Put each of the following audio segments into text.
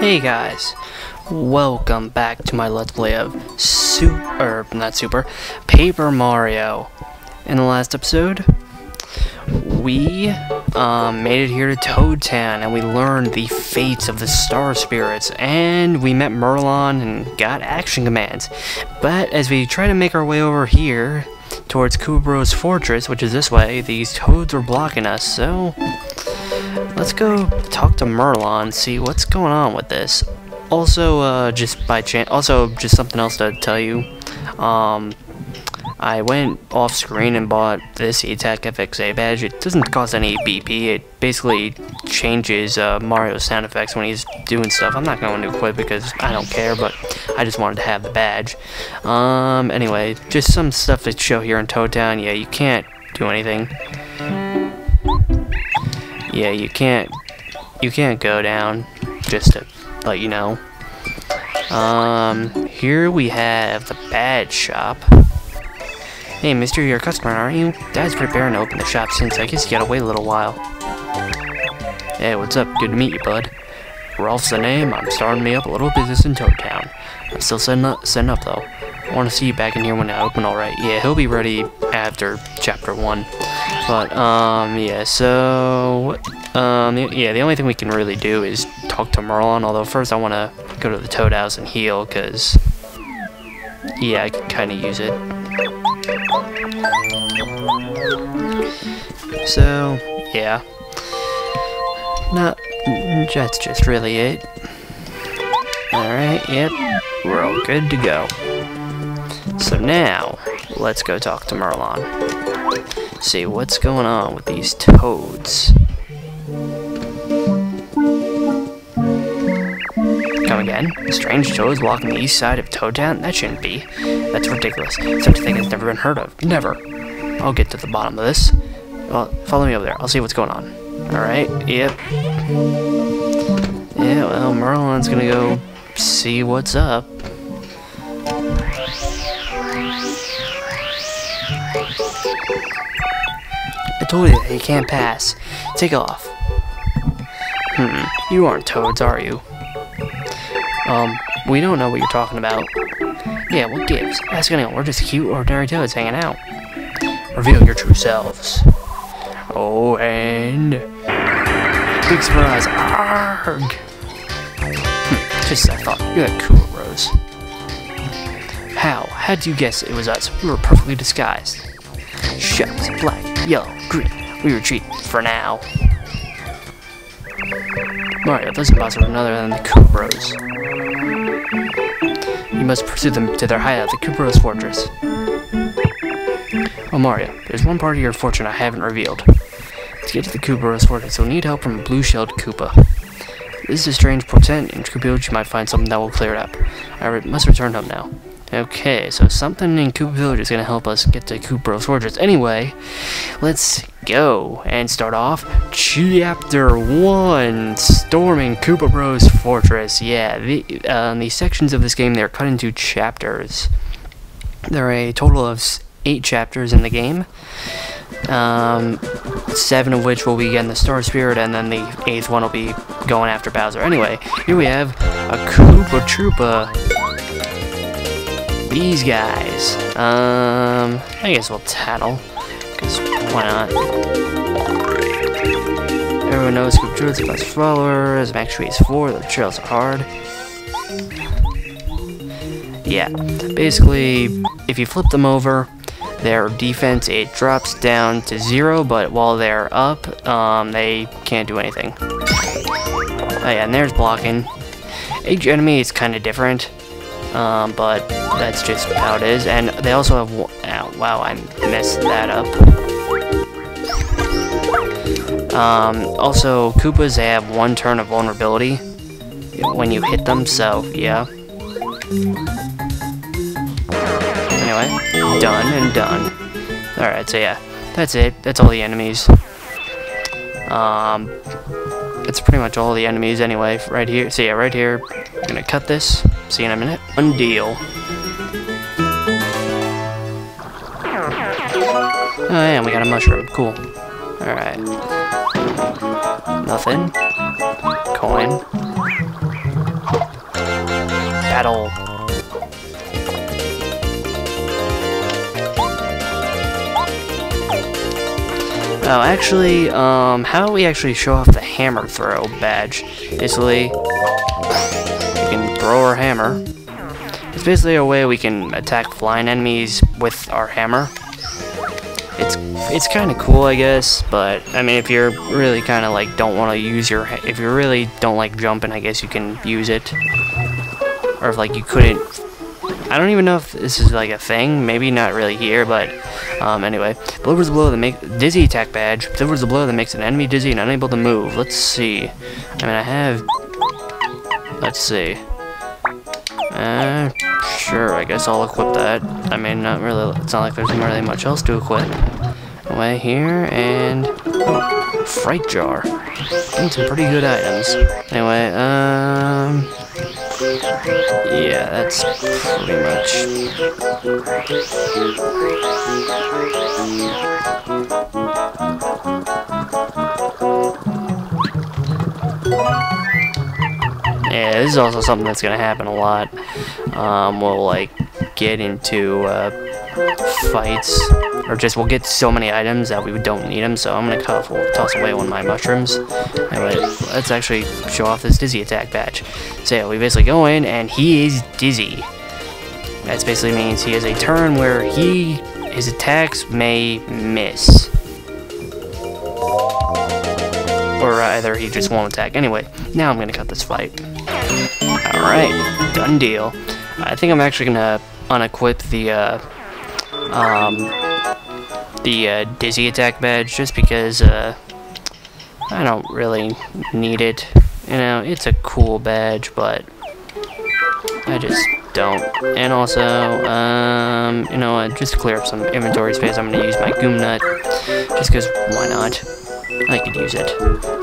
Hey guys, welcome back to my Let's Play of Super, not Super, Paper Mario. In the last episode, we um, made it here to Toad Town and we learned the fates of the Star Spirits and we met Merlon and got action commands. But as we try to make our way over here towards Koopa Fortress, which is this way, these toads were blocking us, so let's go talk to Merlon, see what's going on with this. Also, uh, just by chance, also just something else to tell you. Um, I went off screen and bought this Attack FXA badge. It doesn't cost any BP. It basically changes uh, Mario's sound effects when he's doing stuff. I'm not going to quit because I don't care, but I just wanted to have the badge. Um, anyway, just some stuff to show here in Toad Town. Yeah, you can't do anything. Yeah, you can't, you can't go down, just to let you know. Um, here we have the badge shop. Hey, mister, you're a customer, aren't you? Dad's preparing to open the shop since I guess you gotta wait a little while. Hey, what's up? Good to meet you, bud. Rowf's the name. I'm starting me up a little business in Toad Town. I'm still setting up, setting up though. I want to see you back in here when I open alright. Yeah, he'll be ready after Chapter 1. But, um, yeah, so... Um, yeah, the only thing we can really do is talk to Merlon, although first I want to go to the Toad House and heal, because... Yeah, I can kind of use it. So, yeah. No, that's just really it. Alright, yep, we're all good to go. So now, let's go talk to Merlon. See what's going on with these toads. Come again? Strange toads walking the east side of Toad Town? That shouldn't be. That's ridiculous. Such a thing has never been heard of. Never. I'll get to the bottom of this. Well, follow me over there. I'll see what's going on. Alright, yep. Yeah, well, Merlon's gonna go see what's up. Told you that you can't pass. Take off. Hmm, you aren't toads, are you? Um, we don't know what you're talking about. Yeah, what gives? Ask anyone, we're just cute, ordinary toads hanging out. Reveal your true selves. Oh, and... Big surprise! Arrgh! Hm, just as I thought, you're that cool, Rose. How? How'd you guess it was us? We were perfectly disguised. Shucks, black, yellow, green. We retreat, for now. Mario, those impossible are none other than the Koopa You must pursue them to their hideout, the Koopa Fortress. Oh, Mario, there's one part of your fortune I haven't revealed. To get to the Koopa Fortress, you'll need help from a blue-shelled Koopa. This is a strange portent, and Koopa Village might find something that will clear it up. I re must return home now. Okay, so something in Koopa Village is going to help us get to Koopa Fortress. Anyway, let's go and start off Chapter 1, Storming Koopa Bros Fortress. Yeah, the, uh, the sections of this game, they're cut into chapters. There are a total of eight chapters in the game. Um, seven of which will be getting the Star Spirit, and then the eighth one will be going after Bowser. Anyway, here we have a Koopa Troopa these guys. Um, I guess we'll tattle, because why not? Everyone knows Scoop Druid's best followers, Max Tree is 4, the trails are hard. Yeah, basically, if you flip them over, their defense, it drops down to zero, but while they're up, um, they can't do anything. Oh yeah, and there's blocking. Each enemy is kind of different, um, but that's just how it is. And they also have, oh, wow, I messed that up. Um, also, Koopas, they have one turn of vulnerability when you hit them, so, yeah. Anyway, done and done. Alright, so yeah, that's it. That's all the enemies. Um, that's pretty much all the enemies anyway, right here. So yeah, right here, I'm gonna cut this. See you in a minute. One deal. Oh and we got a mushroom. Cool. Alright. Nothing. Coin. battle. Oh, actually, um, how do we actually show off the hammer throw badge? Basically, throw our hammer. It's basically a way we can attack flying enemies with our hammer. It's it's kind of cool, I guess, but I mean, if you're really kind of like don't want to use your, if you really don't like jumping, I guess you can use it. Or if like you couldn't I don't even know if this is like a thing. Maybe not really here, but um, anyway. Delivers a blow that makes dizzy attack badge. Delivers a blow that makes an enemy dizzy and unable to move. Let's see. I mean, I have. Let's see. Uh, sure. I guess I'll equip that. I mean, not really. It's not like there's really much else to equip. Away here and oh, fright jar. Getting some pretty good items. Anyway, um. Yeah, that's pretty much. Yeah, this is also something that's gonna happen a lot. Um, we'll like get into uh, fights, or just we'll get so many items that we don't need them. So I'm gonna toss, toss away one of my mushrooms. Anyway, let's actually show off this dizzy attack badge. So yeah, we basically go in and he is dizzy. That basically means he has a turn where he his attacks may miss. Or either he just won't attack. Anyway, now I'm gonna cut this fight. Alright, done deal. I think I'm actually gonna unequip the uh, um, the uh, dizzy attack badge just because uh, I don't really need it. You know, it's a cool badge, but I just don't. And also, um, you know, what, just to clear up some inventory space, I'm gonna use my Goom Nut, just because why not? I could use it.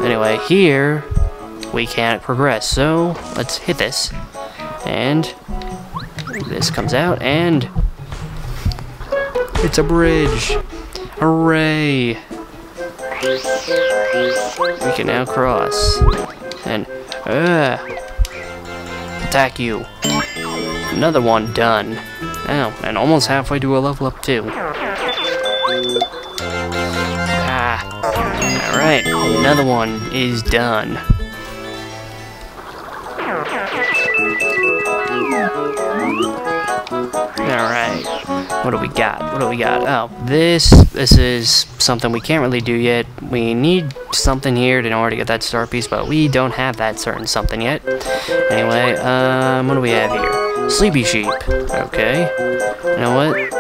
Anyway, here we can't progress, so let's hit this. And this comes out, and it's a bridge. Hooray! We can now cross. And, uh, attack you. Another one done. Oh, and almost halfway to a level up too. Ah, alright, another one is done. Alright, what do we got? What do we got? Oh, this, this is something we can't really do yet. We need something here in order to get that star piece, but we don't have that certain something yet. Anyway, um, what do we have here? Sleepy sheep. Okay. You know what?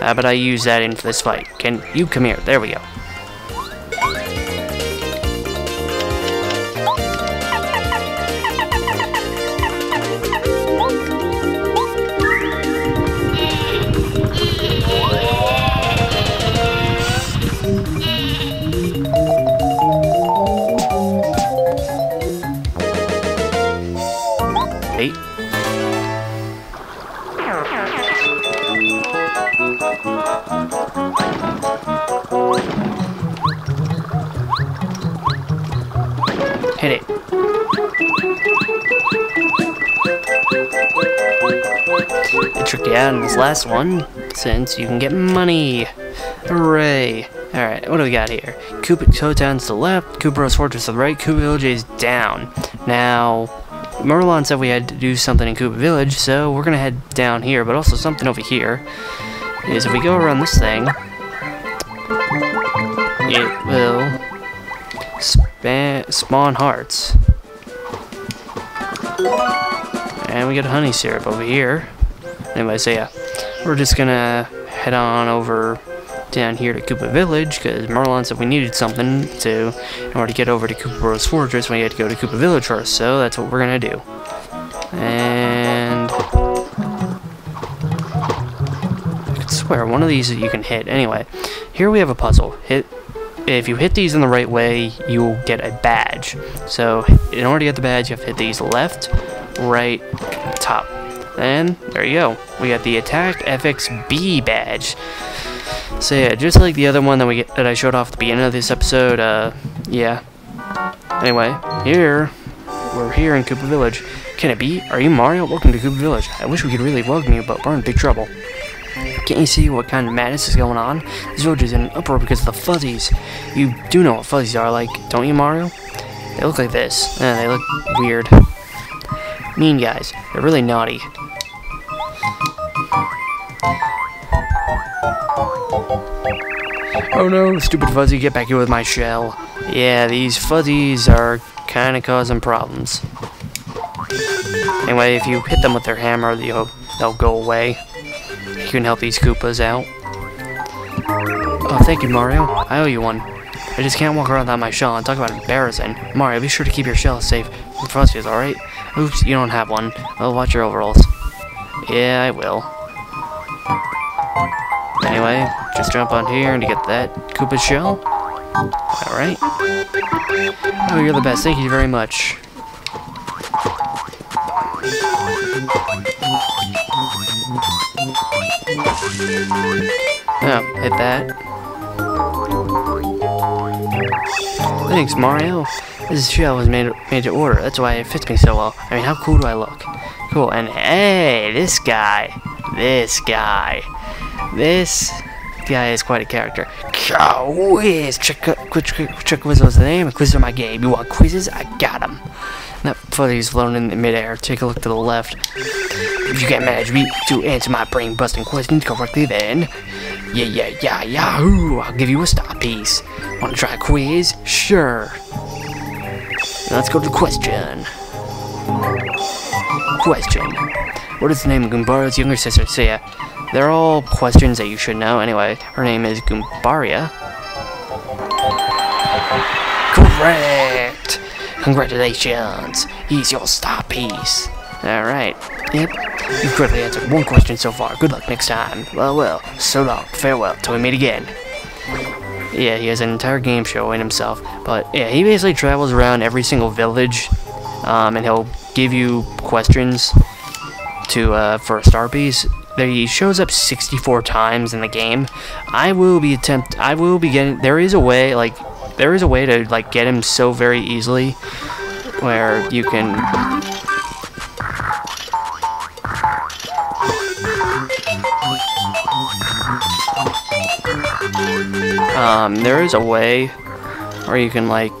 How about I use that in this fight? Can you come here? There we go. Last one, since you can get money. Hooray. Alright, what do we got here? Koopa Town's to the left, Koopa Fortress to the right, Koopa Village is down. Now, Merlon said we had to do something in Koopa Village, so we're gonna head down here, but also something over here is if we go around this thing, it will spawn hearts. And we got honey syrup over here. Anybody say yeah, we're just gonna head on over down here to Koopa Village, because Merlon said we needed something to, in order to get over to Koopa Bros Fortress, we had to go to Koopa Village first, so that's what we're gonna do. And... I could swear, one of these you can hit. Anyway, here we have a puzzle. Hit if you hit these in the right way, you will get a badge. So, in order to get the badge, you have to hit these left, right, top. And there you go. We got the Attack FXB badge. So yeah, just like the other one that we get, that I showed off at the beginning of this episode, uh, yeah. Anyway, here we're here in Koopa Village. Can it be? Are you Mario? Welcome to Koopa Village. I wish we could really welcome you, but we're in big trouble. Can't you see what kind of madness is going on? This village is in an uproar because of the fuzzies. You do know what fuzzies are like, don't you, Mario? They look like this. Eh, they look weird. Mean guys. They're really naughty. Oh no, stupid fuzzy, get back here with my shell. Yeah, these fuzzies are kind of causing problems. Anyway, if you hit them with their hammer, they'll, they'll go away. You can help these Koopas out. Oh, thank you, Mario. I owe you one. I just can't walk around without my shell and talk about embarrassing. Mario, be sure to keep your shell safe from fuzzies, alright? Oops, you don't have one. Well, watch your overalls. Yeah, I will. Anyway, just jump on here to get that Koopa shell. Alright. Oh, you're the best. Thank you very much. Oh, hit that. Thanks, Mario. This shell was made made to order. That's why it fits me so well. I mean, how cool do I look? Cool. And hey, this guy, this guy, this guy is quite a character. Quiz. Check check check quiz was the name. Quiz are my game. You want quizzes? I got them. That fuzzy's floating in the midair. Take a look to the left. If you can manage me to answer my brain-busting questions correctly, then yeah, yeah, yeah, yahoo! I'll give you a star piece. Want to try a quiz? Sure. Let's go to the question. Question. What is the name of Goombara's younger sister? Yeah, they're all questions that you should know. Anyway, her name is Goombaria. Correct! Congratulations! He's your star piece. Alright. Yep. You've correctly answered one question so far. Good luck next time. Well, well. So long. Farewell. Till we meet again. Yeah, he has an entire game show in himself. But yeah, he basically travels around every single village, um, and he'll give you questions to uh, for a star piece. There, he shows up 64 times in the game. I will be attempt. I will be getting. There is a way, like, there is a way to like get him so very easily, where you can Um, there is a way where you can like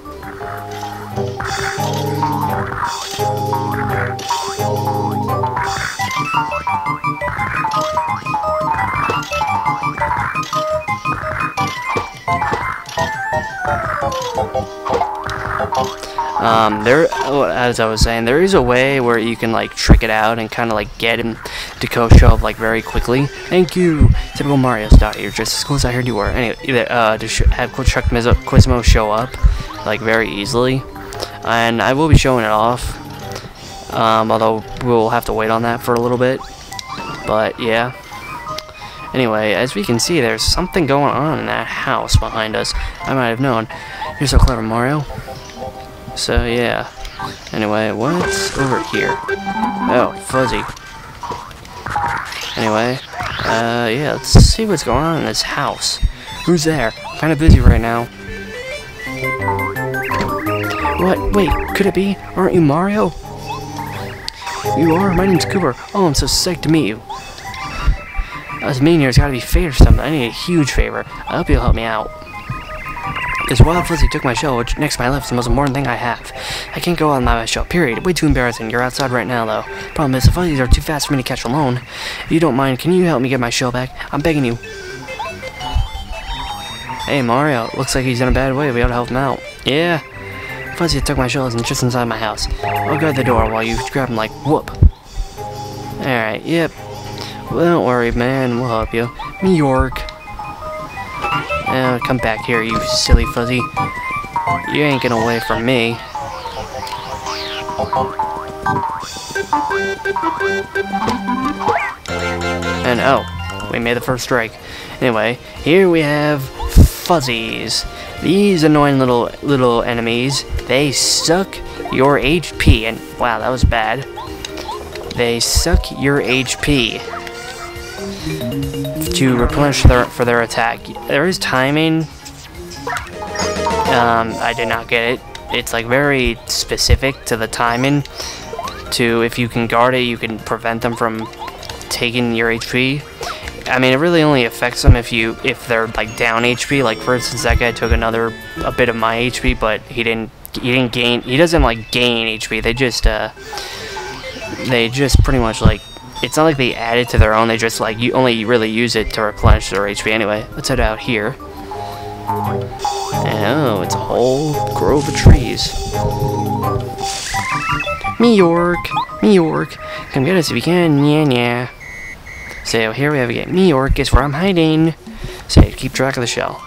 Um, there, as I was saying, there is a way where you can like trick it out and kind of like get him to up like very quickly. Thank you, typical Mario style. You're just as cool as I heard you were. Anyway, uh, to have Chuck Quizmo show up like very easily, and I will be showing it off. Um, although we'll have to wait on that for a little bit. But yeah. Anyway, as we can see, there's something going on in that house behind us. I might have known. You're so clever, Mario. So, yeah. Anyway, what's over here? Oh, fuzzy. Anyway, uh, yeah, let's see what's going on in this house. Who's there? Kinda busy right now. What? Wait, could it be? Aren't you Mario? You are? My name's Kooper. Oh, I'm so psyched to meet you. Us mean here's gotta be fate or something. I need a huge favor. I hope you'll help me out. This wild fuzzy took my shell, which next to my left is the most important thing I have. I can't go on my shell, period. Way too embarrassing. You're outside right now, though. Problem is, the fuzzies are too fast for me to catch alone. If you don't mind, can you help me get my shell back? I'm begging you. Hey, Mario. Looks like he's in a bad way. We ought to help him out. Yeah. Fuzzy took my shell is just inside my house. I'll guard the door while you grab him like whoop. Alright, yep. Well, don't worry, man. We'll help you. Me York. Uh, come back here, you silly fuzzy. You ain't getting away from me. And oh, we made the first strike. Anyway, here we have fuzzies. These annoying little little enemies, they suck your HP. And wow, that was bad. They suck your HP to replenish their for their attack. There is timing. Um, I did not get it. it's like very specific to the timing. To if you can guard it, you can prevent them from taking your HP. I mean, it really only affects them if you if they're like down HP. Like for instance, that guy took another a bit of my HP, but he didn't he didn't gain. He doesn't like gain HP. They just uh they just pretty much like it's not like they add it to their own. They just like you only really use it to replenish their HP. Anyway, let's head out here. Oh, it's a whole grove of trees. Me York, me York, come get us if you can, yeah, yeah. So here we have again. Me York, is where I'm hiding. So keep track of the shell.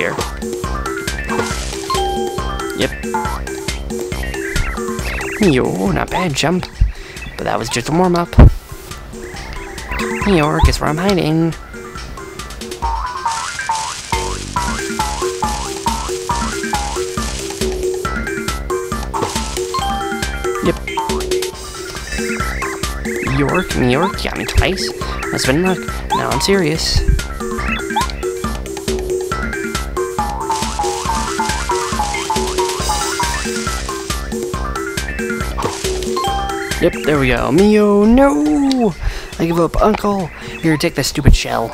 Here. Yep. Yo, not bad jump. But that was just a warm up. New York is where I'm hiding. Yep. York, New York, got me twice. That's been luck. Now I'm serious. Yep, there we go. Mio, no! I give up, Uncle. Here, take that stupid shell.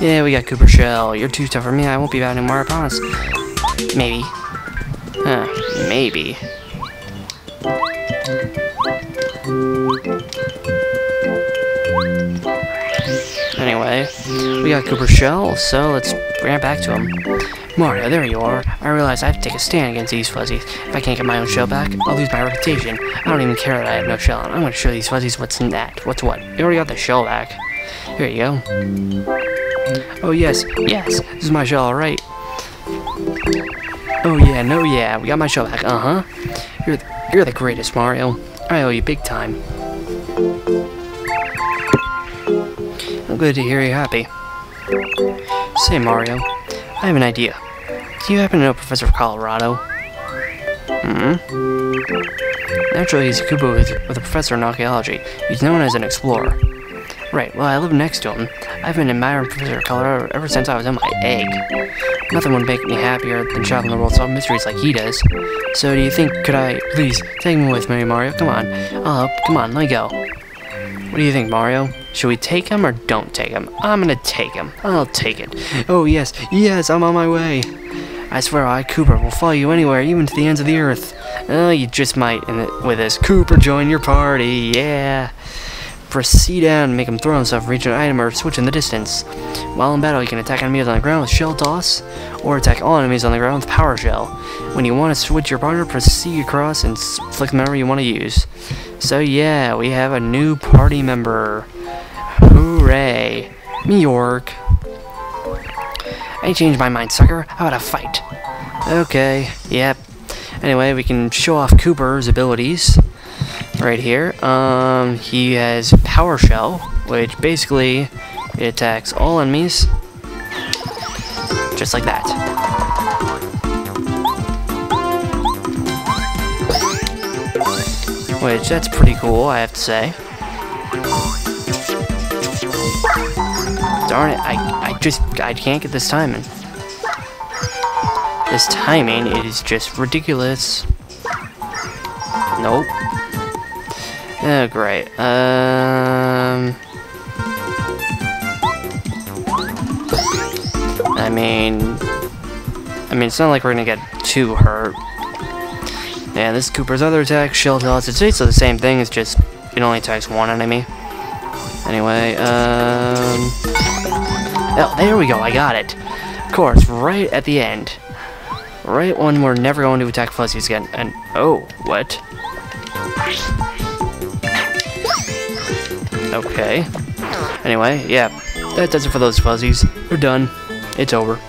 Yeah, we got Kooper Shell. You're too tough for me. I won't be bad anymore, I promise. Maybe. Huh, maybe. Anyway, we got Kooper Shell, so let's bring it back to him. Mario, there you are. I realize I have to take a stand against these fuzzies. If I can't get my own shell back, I'll lose my reputation. I don't even care that I have no shell, I'm gonna show these fuzzies what's in that. What's what? You already got the shell back. Here you go. Oh yes, yes, this is my shell, alright. Oh yeah, no yeah, we got my shell back, uh-huh. You're, you're the greatest, Mario. I owe you big time. Good to hear you're happy. Say, Mario, I have an idea. Do you happen to know Professor Kolorado? Hmm? Naturally, he's a Koopa with, with a professor in archaeology. He's known as an explorer. Right, well, I live next to him. I've been admiring Professor Kolorado ever since I was in my egg. Nothing would make me happier than traveling the world solving mysteries like he does. So do you think, could I, please, take me with me, Mario? Come on. I'll help. Come on, let me go. What do you think, Mario? Should we take him or don't take him? I'm gonna take him. I'll take it. Oh, yes, yes, I'm on my way. I swear I, Kooper, will follow you anywhere, even to the ends of the earth. Oh, you just might with this. Kooper, join your party, yeah. Proceed down and make him throw himself, reach an item, or switch in the distance. While in battle, you can attack enemies on the ground with Shell Toss, or attack all enemies on the ground with Power Shell. When you want to switch your partner, proceed across and flick the member you want to use. So yeah, we have a new party member. Hooray. Me York. I changed my mind, sucker. How about a fight? Okay, yep. Anyway, we can show off Kooper's abilities right here. Um, he has Power Shell, which basically it attacks all enemies just like that. Which, that's pretty cool, I have to say. Darn it, I, I just, I can't get this timing. This timing is just ridiculous. Nope. Oh, great. Um... I mean... I mean, it's not like we're gonna get too hurt. Yeah, this Kooper's other attack, Shell Toss, it's basically the same thing, it's just, it only attacks one enemy. Anyway, um... Oh, there we go, I got it. Of course, right at the end. Right when we're never going to attack Fuzzies again. And, oh, what? Okay. Anyway, yeah, that does it for those Fuzzies. We're done. It's over.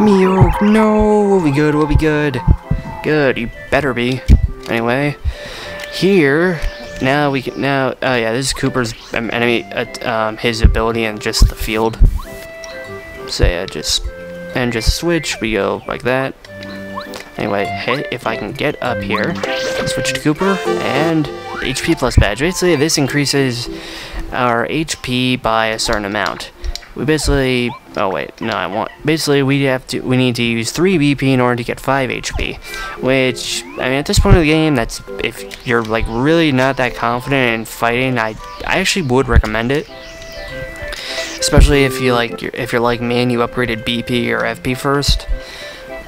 Mio, no, we'll be good, we'll be good. Good, you better be. Anyway, here, now we can, now, oh yeah, this is Kooper's um, enemy, uh, um, his ability and just the field. So yeah, just, and just switch, we go like that. Anyway, hey, if I can get up here. Switch to Kooper, and HP plus badge. Basically, this increases our HP by a certain amount. We basically, oh wait, no, I want, basically we have to, we need to use 3 BP in order to get 5 HP, which, I mean, at this point of the game, that's, if you're, like, really not that confident in fighting, I, I actually would recommend it. Especially if you like, if you're like me and you upgraded BP or FP first.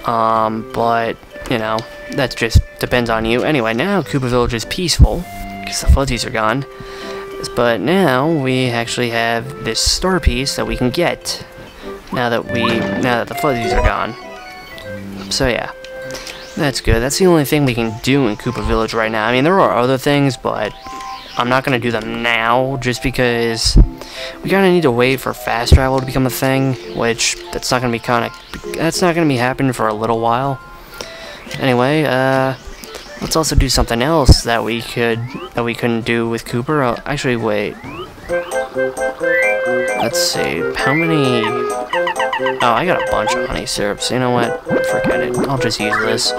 Um, but, you know, that just depends on you. Anyway, now Koopa Village is peaceful, because the fuzzies are gone. But now we actually have this star piece that we can get now that we now that the fuzzies are gone. So yeah. That's good. That's the only thing we can do in Koopa Village right now. I mean, there are other things, but I'm not going to do them now just because we kind of need to wait for fast travel to become a thing, which that's not going to be kind of that's not going to be happening for a little while. Anyway, uh Let's also do something else that we could that we couldn't do with Kooper. Oh, actually, wait. Let's see. How many? Oh, I got a bunch of honey syrups. You know what? Forget it. I'll just use this,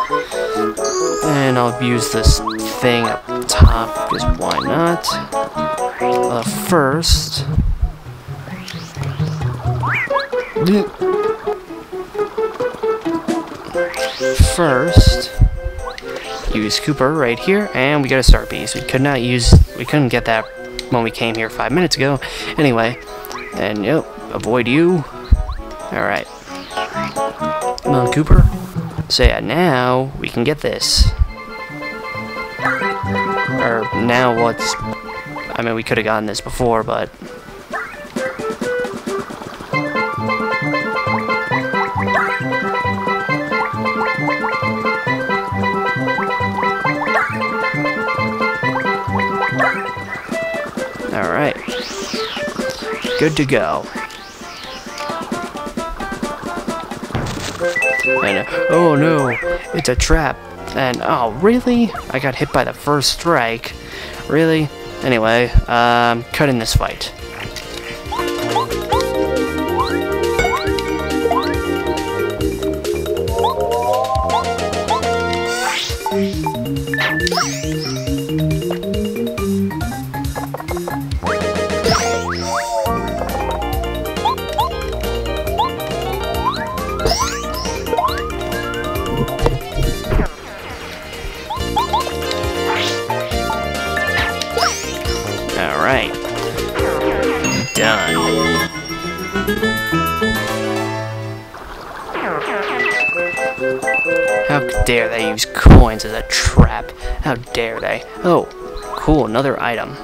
and I'll use this thing up top because why not? Uh, first. First use Kooper right here, and we got a star piece. We could not use, we couldn't get that when we came here five minutes ago. Anyway, and yep, avoid you. Alright. Come on, Kooper. So yeah, now we can get this. Or now what's, I mean, we could have gotten this before, but Good to go. And, oh no, it's a trap. And, oh, really? I got hit by the first strike. Really? Anyway, um, cutting this fight. Another item.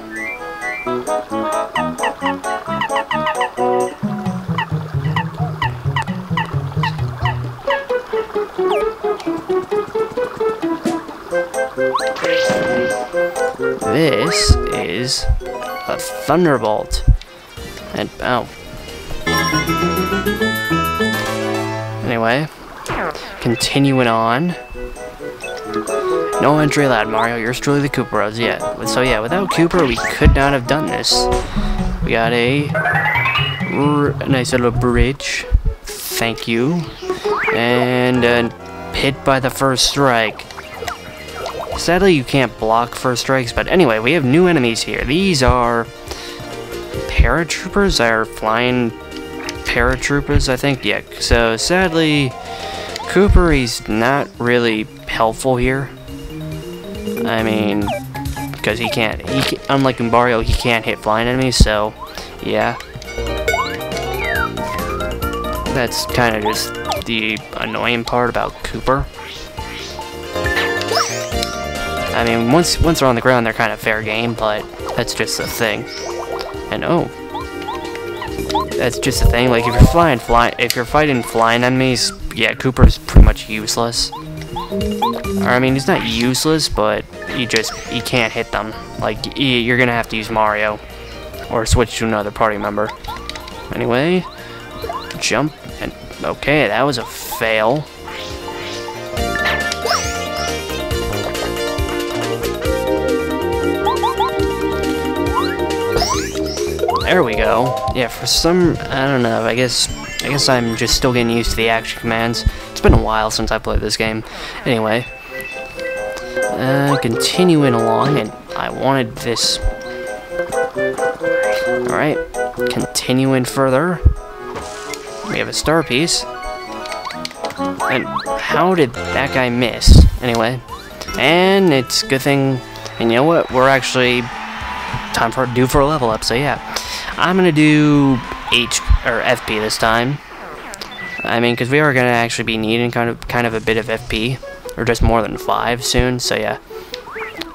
This is a Thunderbolt. And, oh. Anyway, continuing on. No entry allowed, Mario. You're truly the Koopa Roads. Yeah. So yeah, without Kooper, we could not have done this. We got a nice little bridge. Thank you. And hit by the first strike. Sadly, you can't block first strikes, but anyway, we have new enemies here. These are paratroopers, are flying paratroopers, I think. Yeah, so sadly, Kooper, he's not really helpful here. I mean, because he can't, he can, unlike Mario, he can't hit flying enemies, so, yeah. That's kind of just the annoying part about Kooper. I mean, once once they're on the ground, they're kind of fair game, but that's just a thing. And oh, that's just a thing. Like if you're flying, fly, if you're fighting flying enemies, yeah, Kooper's pretty much useless. I mean, he's not useless, but you just you can't hit them. Like you're gonna have to use Mario, or switch to another party member. Anyway, jump and okay, that was a fail. There we go. Yeah, for some, I don't know, I guess, I guess I'm just still getting used to the action commands. It's been a while since I played this game. Anyway, uh, continuing along, and I wanted this. Alright, continuing further. We have a star piece. And how did that guy miss? Anyway, and it's a good thing. And you know what? We're actually time for due for a level up. So yeah, I'm gonna do H or FP this time. I mean, because we are gonna actually be needing kind of kind of a bit of FP, or just more than five soon. So yeah.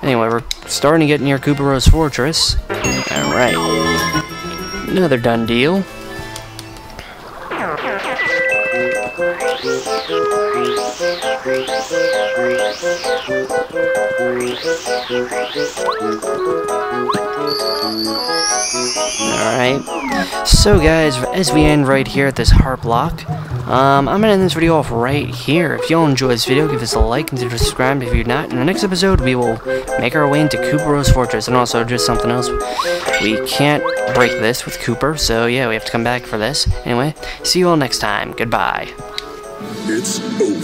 Anyway, we're starting to get near Koopa Bro's fortress. All right, another done deal. Alright, so guys, as we end right here at this heart block, um, I'm going to end this video off right here. If you all enjoyed this video, give us a like, and subscribe if you're not. In the next episode, we will make our way into Cooper's Fortress, and also just something else. We can't break this with Kooper, so yeah, we have to come back for this. Anyway, see you all next time. Goodbye. It's over.